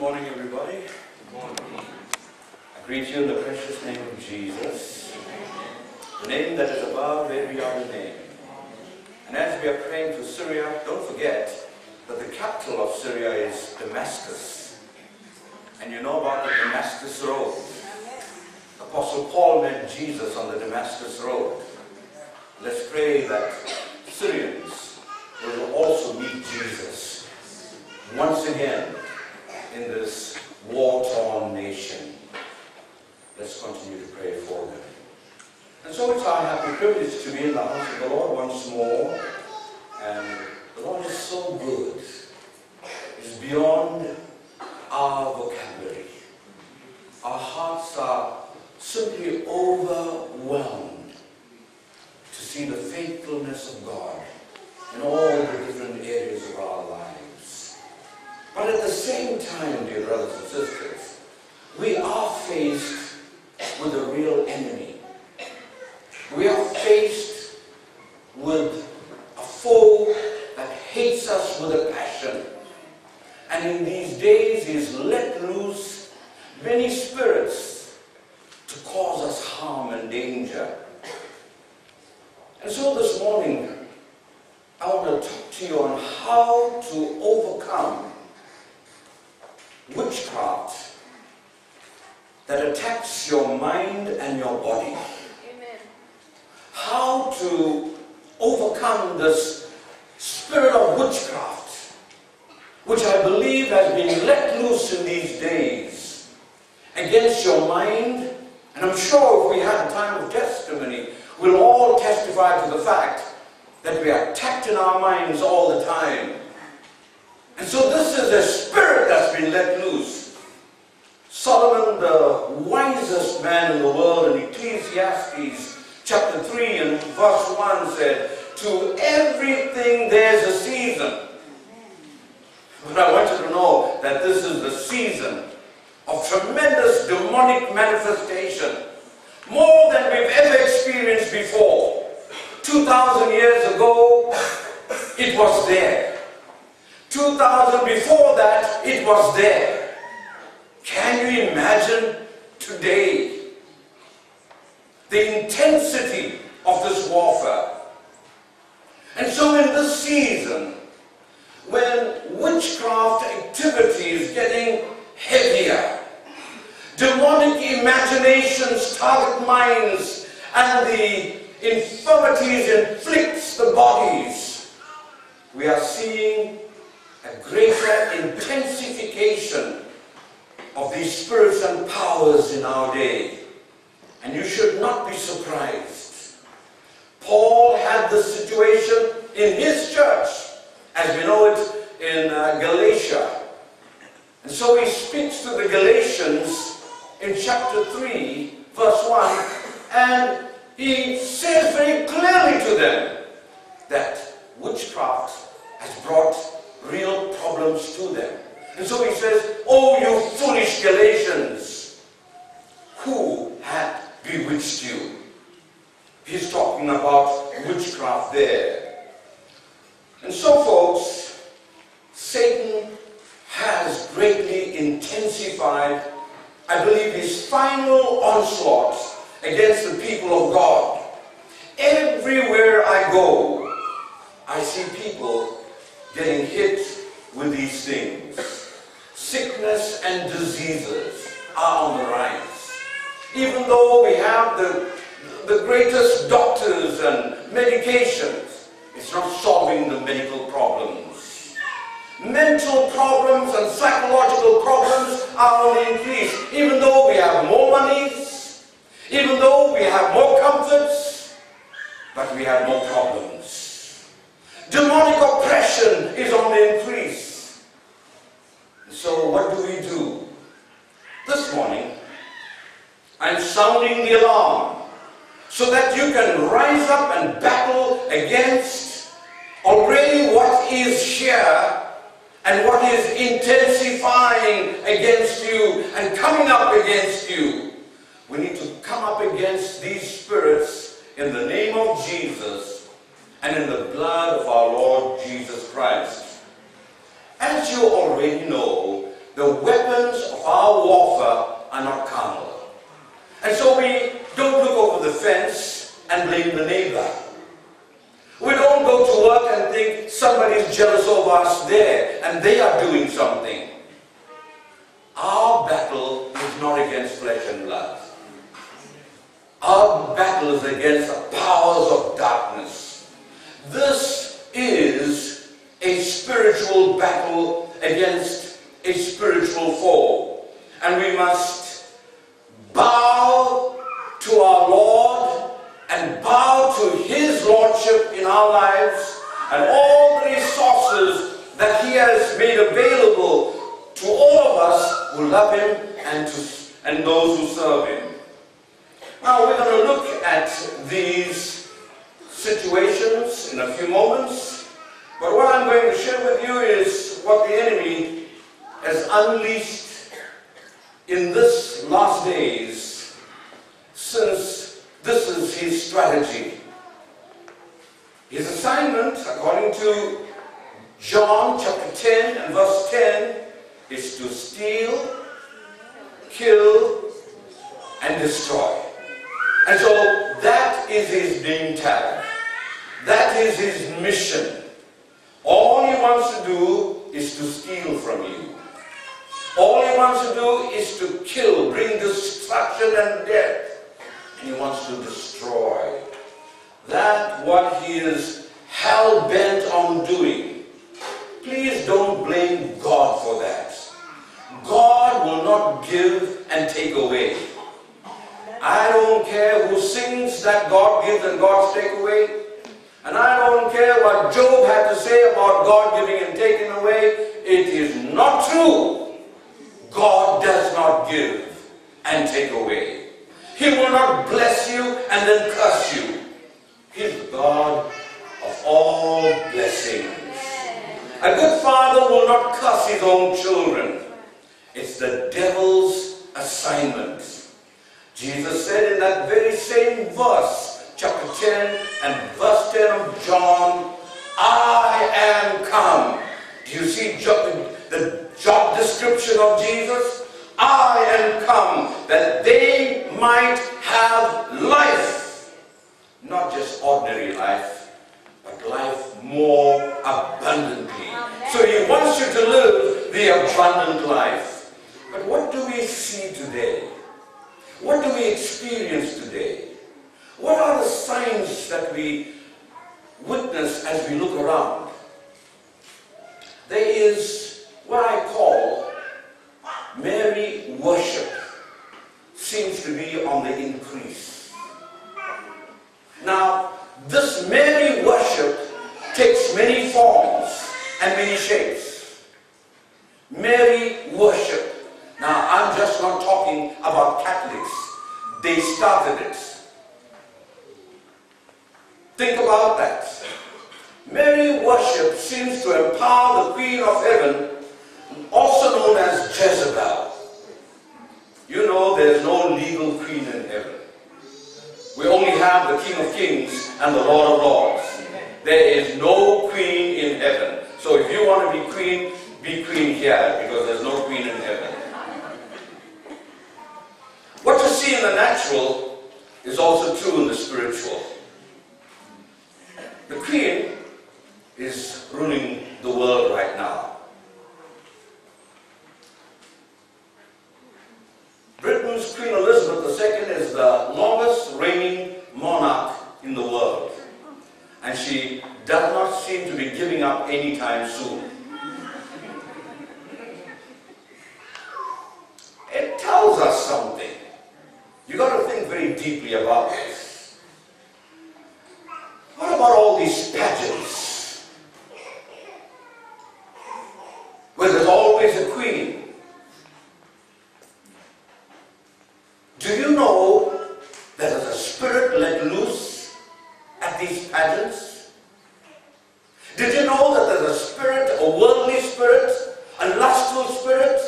morning, everybody. Good morning. I greet you in the precious name of Jesus, the name that is above every other name. And as we are praying for Syria, don't forget that the capital of Syria is Damascus. And you know about the Damascus Road. Apostle Paul met Jesus on the Damascus Road. Let's pray that Syrians will also meet Jesus once again in this war-torn nation. Let's continue to pray for them. And so it's our happy privilege to be in the house of the Lord once more. And the Lord is so good. It's beyond our vocabulary. Our hearts are simply overwhelmed to see the faithfulness of God in all the different areas of our lives. But at the same time, dear brothers and sisters, we are faced with a real enemy. We are faced with a foe that hates us with a passion. And in these days is let loose many spirits to cause us harm and danger. And so this morning, I want to talk to you on how to overcome witchcraft that attacks your mind and your body. Amen. How to overcome this spirit of witchcraft, which I believe has been let loose in these days against your mind. And I'm sure if we had a time of testimony, we'll all testify to the fact that we are attacked in our minds all the time. And so this is a spirit that's been let loose. Solomon, the wisest man in the world, in Ecclesiastes chapter 3 and verse 1 said, To everything there's a season. But I want you to know that this is the season of tremendous demonic manifestation. More than we've ever experienced before. 2,000 years ago, it was there. 2,000 before that, it was there. Can you imagine today the intensity of this warfare? And so in this season, when witchcraft activity is getting heavier, demonic imaginations target minds, and the infirmities inflicts the bodies, we are seeing a greater intensification of these spirits and powers in our day. And you should not be surprised. Paul had the situation in his church, as we know it in uh, Galatia. And so he speaks to the Galatians in chapter 3, verse 1, and he says very clearly to them that witchcraft has brought real problems to them. And so he says, Oh, you foolish Galatians, who hath bewitched you? He's talking about witchcraft there. And so, folks, Satan has greatly intensified, I believe, his final onslaught against the people of God. Everywhere I go, I see people getting hit with these things. Sickness and diseases are on the rise. Even though we have the, the greatest doctors and medications, it's not solving the medical problems. Mental problems and psychological problems are on the increase. Even though we have more monies, even though we have more comforts, but we have more problems. Demonic oppression is on the increase. So what do we do? This morning, I'm sounding the alarm so that you can rise up and battle against already what is here and what is intensifying against you and coming up against you. We need to come up against these spirits in the name of Jesus and in the blood of our Lord Jesus Christ. As you already know, the weapons of our warfare are not carnal. And so we the fence and blame the neighbor. We don't go to work and think somebody's jealous of us there and they are doing something. Our battle is not against flesh and blood. Our battle is against the powers of darkness. This is a spiritual battle against a spiritual foe. And we must bow to our Lord and bow to His Lordship in our lives and all the resources that He has made available to all of us who love Him and, to, and those who serve Him. Now we're going to look at these situations in a few moments. But what I'm going to share with you is what the enemy has unleashed in this last days since this is his strategy. His assignment, according to John chapter 10 and verse 10, is to steal, kill, and destroy. And so that is his name tag. That is his mission. All he wants to do is to steal from you. All he wants to do is to kill, bring destruction and death. And he wants to destroy. That what he is hell bent on doing. Please don't blame God for that. God will not give and take away. I don't care who sings that God gives and God takes away. And I don't care what Job had to say about God giving and taking away. It is not true. God does not give and take away. He will not bless you and then curse you. The God of all blessings. A good father will not curse his own children. It's the devil's assignment. Jesus said in that very same verse, chapter 10 and verse 10 of John, I am come. Do you see the job description of Jesus? I am come that they might have life. Not just ordinary life, but life more abundantly. So he wants you to live the abundant life. But what do we see today? What do we experience today? What are the signs that we witness as we look around? There is what I call Mary worship seems to be on the increase. Now, this Mary worship takes many forms and many shapes. Mary worship now, I'm just not talking about Catholics. They started it. Think about that. Mary worship seems to empower the Queen of Heaven, also known as Jezebel. You know there's no legal queen in heaven. We only have the King of Kings and the Lord of Lords. There is no queen in heaven. So if you want to be queen, be queen here because there's no queen in heaven. What you see in the natural is also true in the spiritual. The Queen is ruling the world right now. Britain's Queen Elizabeth II is the longest reigning monarch in the world. And she does not seem to be giving up anytime soon. It tells us something. You got to think very deeply about this. What about all these pageants? Where there's always a queen. Do you know that there's a spirit let loose at these pageants? Did you know that there's a spirit, a worldly spirit, a lustful spirit,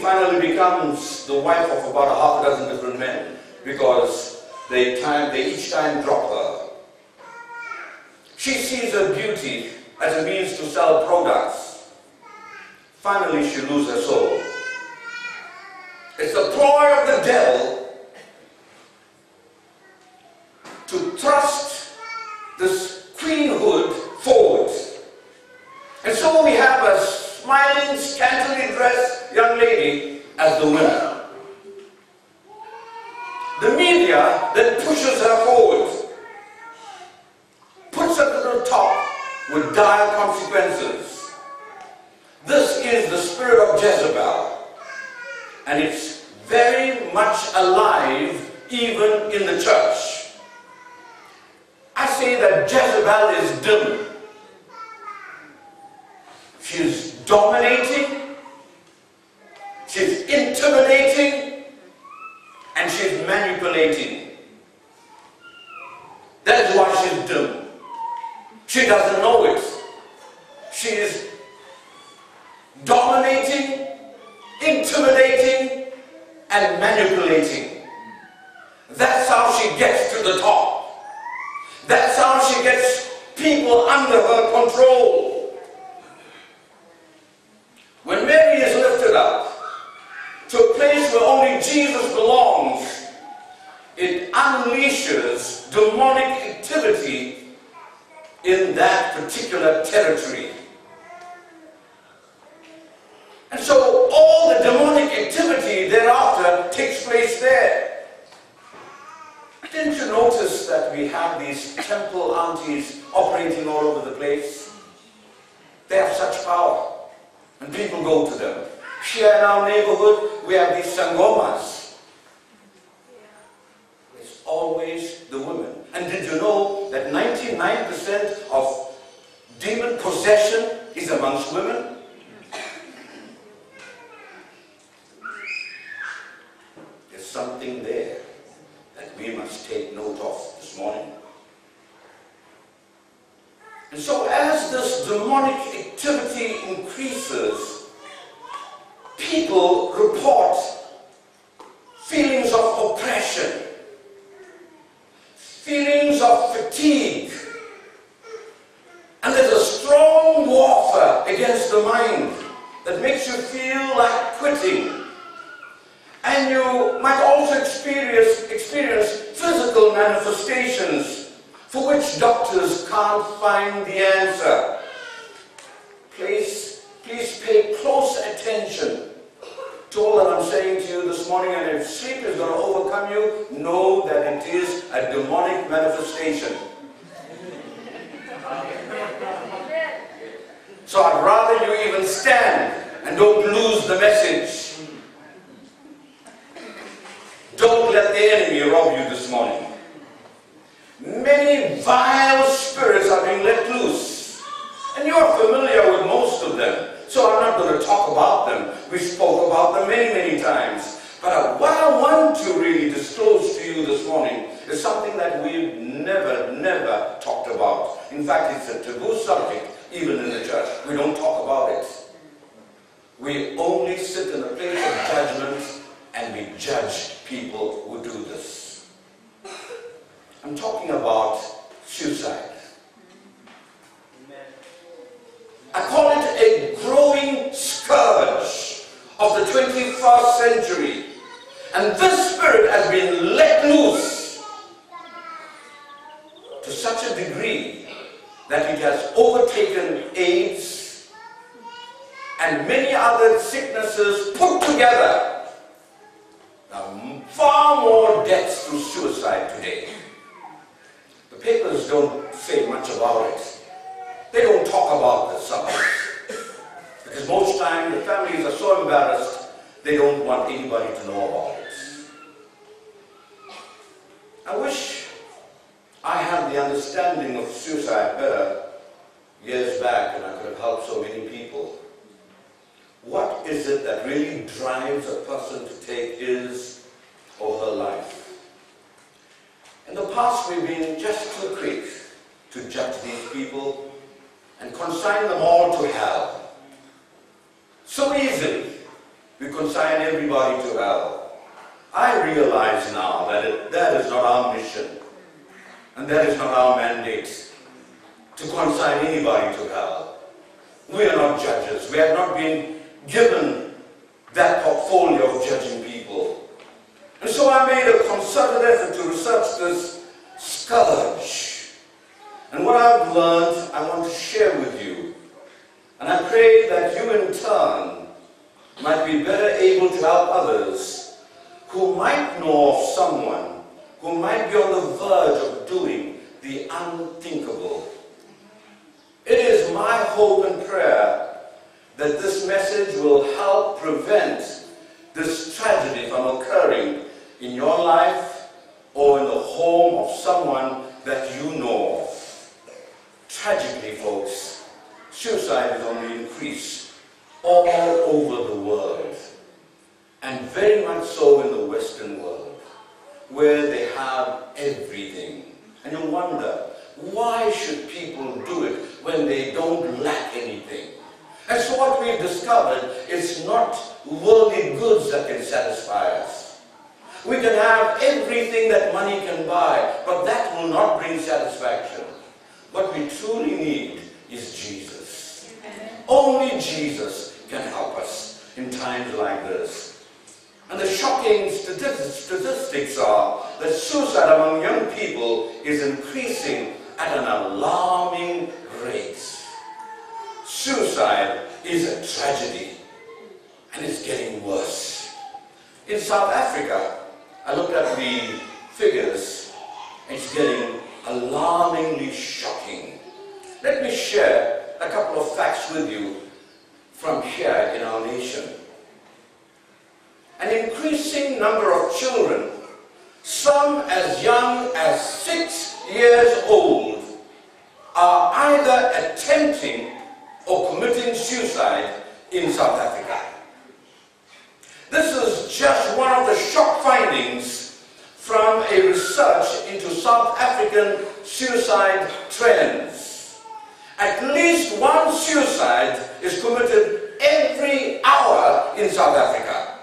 finally becomes the wife of about a half a dozen different men because they, time, they each time drop her. She sees her beauty as a means to sell products. Soul. It's the ploy of the devil to thrust this queenhood forward. And so we have a smiling, scantily dressed young lady as the winner. The media then pushes her forward, puts her to the top with dire consequences. This is the spirit of Jezebel, and it's very much alive even in the church. I say that Jezebel is dim. She's dominating, she's intimidating, and she's manipulating. That is why she's dim. She doesn't know it. She is dominating, intimidating, and manipulating. That's how she gets to the top. That's how she gets people under her control. When Mary is lifted up to a place where only Jesus belongs, it unleashes demonic activity in that particular territory. And so all the demonic activity thereafter takes place there. Didn't you notice that we have these temple aunties operating all over the place? They have such power. And people go to them. Here in our neighborhood, we have these sangomas. It's always the women. And did you know that 99% of demon possession is amongst women? There's something there that we must take note of this morning. And so as this demonic activity increases, people report feelings of oppression, of fatigue, and there's a strong warfare against the mind that makes you feel like quitting. And you might also experience, experience physical manifestations for which doctors can't find the answer. Please, please pay close attention to all that I'm saying to you this morning. And if sleep is going to overcome you, know that it is a demonic manifestation. So I'd rather you even stand and don't lose the message. Don't let the enemy rob you this morning. Many vile spirits are being let loose. And you're familiar with most of them. So I'm not going to talk about them. We spoke about them many, many times. But what I want to really disclose to you this morning is something that we've never, never talked about. In fact, it's a taboo subject, even in the church. We don't talk about it. We only sit in a place of judgment and we judge people who do this. I'm talking about suicide. I call it a growing scourge of the 21st century. And this spirit has been let loose to such a degree that it has overtaken AIDS and many other sicknesses put together. Now, far more deaths through suicide today. The papers don't say much about it. They don't about the subject. Because most times the families are so embarrassed, they don't want anybody to know about it. I wish I had the understanding of suicide better years back and I could have helped so many people. What is it that really drives a person to take his or her life? In the past, we've been just too quick to judge these people and consign them all to hell. So easily, we consign everybody to hell. I realize now that it, that is not our mission, and that is not our mandate to consign anybody to hell. We are not judges. We have not been given that portfolio of judging people. And so I made a concerted effort to research this scourge. And what I've learned, I want to share with you. And I pray that you in turn might be better able to help others who might know of someone who might be on the verge of doing the unthinkable. It is my hope and prayer that this message will help prevent this tragedy from occurring in your life or in the home of someone that you know of. Tragically, folks, suicide is on the increase all over the world, and very much so in the Western world, where they have everything. And you wonder, why should people do it when they don't lack anything? And so what we've discovered is not worldly goods that can satisfy us. We can have everything that money can buy, but that will not bring satisfaction. What we truly need is Jesus. Only Jesus can help us in times like this. And the shocking statistics are that suicide among young people is increasing at an alarming rate. Suicide is a tragedy and it's getting worse. In South Africa, I looked at the figures and it's getting alarmingly shocking. Let me share a couple of facts with you from here in our nation. An increasing number of children, some as young as six years old, are either attempting or committing suicide in South Africa. This is just one of the shock findings from a research into South African suicide trends. At least one suicide is committed every hour in South Africa.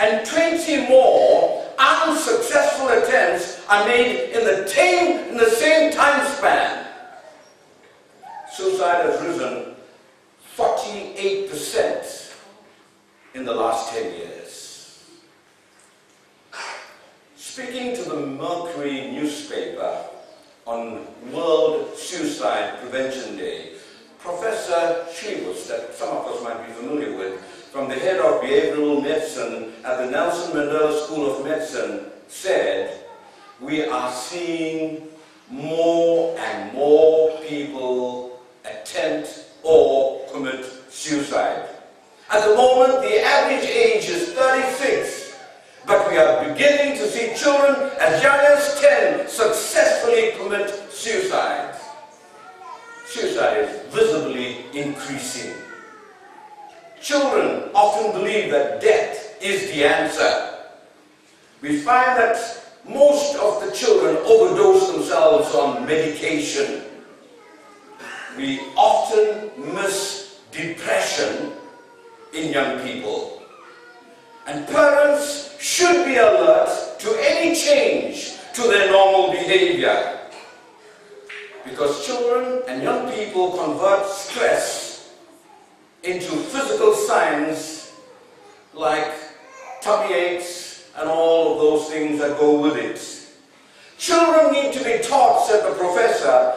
And 20 more unsuccessful attempts are made in the, same, in the same time span. Suicide has risen 48% in the last 10 years. Speaking to the Mercury newspaper on World Suicide Prevention Day, Professor Schlebusch, that some of us might be familiar with, from the head of behavioral medicine at the Nelson Mandela School of Medicine, said, we are seeing more and more people attempt or commit suicide. At the moment, the average age is 36, but we are beginning to see children as young as 10 successfully commit suicide. Suicide is visibly increasing. Children often believe that death is the answer. We find that most of the children overdose themselves on medication. We often miss depression in young people. And parents should be alert to any change to their normal behavior. Because children and young people convert stress into physical signs like tummy aches and all of those things that go with it. Children need to be taught, said the professor,